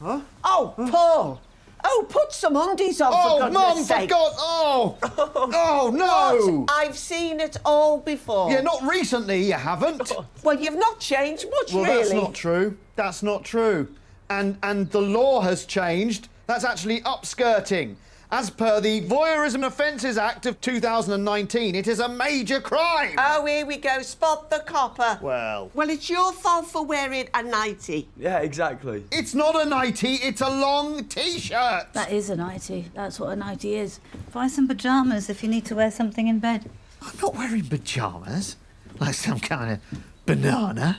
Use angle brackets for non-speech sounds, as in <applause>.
Huh? Oh, Paul. Oh, put some undies on, for Oh, goodness Mum, for sake. God! Oh! <laughs> Oh, no! What? I've seen it all before. Yeah, not recently, you haven't. <laughs> Well, you've not changed much, Well, really. that's not true. That's not true. And and the law has changed. That's actually upskirting. As per the Voyeurism Offences Act of 2019, it is a major crime. Oh, here we go. Spot the copper. well, Well, it's your fault for wearing a nightie. Yeah, exactly. it's not a nightie, it's a long t-shirt. That is a nightie. That's what a nightie is. Buy some pyjamas if you need to wear something in bed. I'm not wearing pyjamas like some kind of banana.